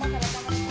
だから。